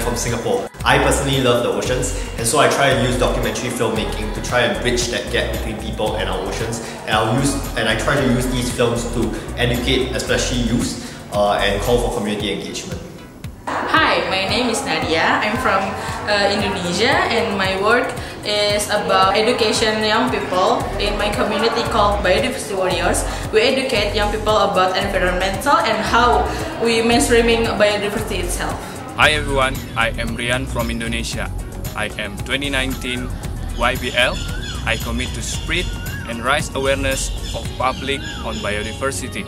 from Singapore. I personally love the oceans and so I try to use documentary filmmaking to try and bridge that gap between people and our oceans and I'll use and I try to use these films to educate especially youth uh, and call for community engagement. Hi, my name is Nadia. I'm from uh, Indonesia and my work is about education young people in my community called Biodiversity Warriors. We educate young people about environmental and how we mainstreaming biodiversity itself. Hi everyone, I am Rian from Indonesia. I am 2019 YBL. I commit to spread and raise awareness of public on biodiversity.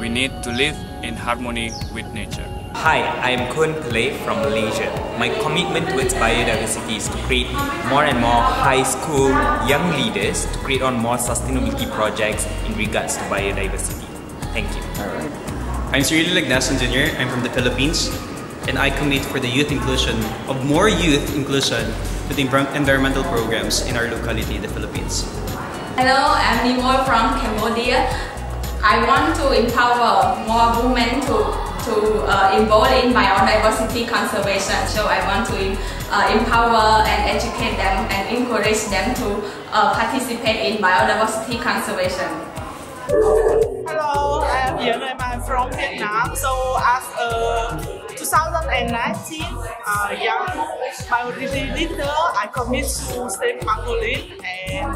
We need to live in harmony with nature. Hi, I am Kun Pillay from Malaysia. My commitment towards biodiversity is to create more and more high school young leaders to create on more sustainability projects in regards to biodiversity. Thank you. Alright. I'm Cyril Lagnason Jr. I'm from the Philippines and I commit for the youth inclusion of more youth inclusion to the environmental programs in our locality, the Philippines. Hello, I'm Nimoy from Cambodia. I want to empower more women to to uh, involve in biodiversity conservation. So I want to uh, empower and educate them and encourage them to uh, participate in biodiversity conservation. Hello, I am Yemen. I'm from Vietnam. So as a 2019 uh, young biodiversity leader, I commit to save pangolin and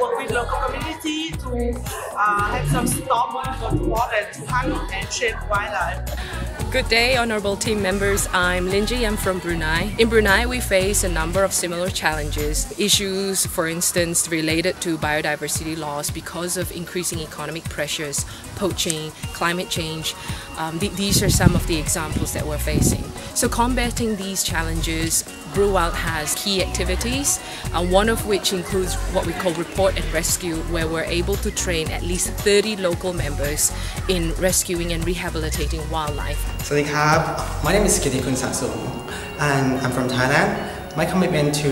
work with local community to uh, have some stop moving water to hunt and save wildlife. Good day, honorable team members. I'm Linji. I'm from Brunei. In Brunei, we face a number of similar challenges. Issues, for instance, related to biodiversity loss because of increasing economic pressures, poaching, climate change. Um, th these are some of the examples that we're facing. So combating these challenges, BruWILD has key activities, activities, and one of which includes what we call report and rescue, where we're able to train at least 30 local members in rescuing and rehabilitating wildlife. So, my name is Kitikun Satsu, and I'm from Thailand. My commitment to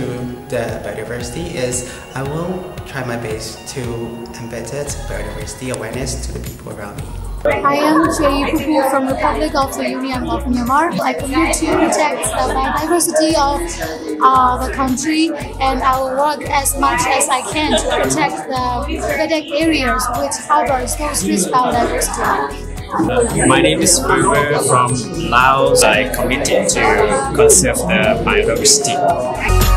the biodiversity is I will try my best to embed biodiversity awareness to the people around me. I am Cherry Pupu from Republic of the Union of Myanmar. I commit to protect the biodiversity of uh, the country and I will work as much as I can to protect the protect areas which harbors those rich biodiversity. My name is Boober from Laos. I committed to conserve the biodiversity.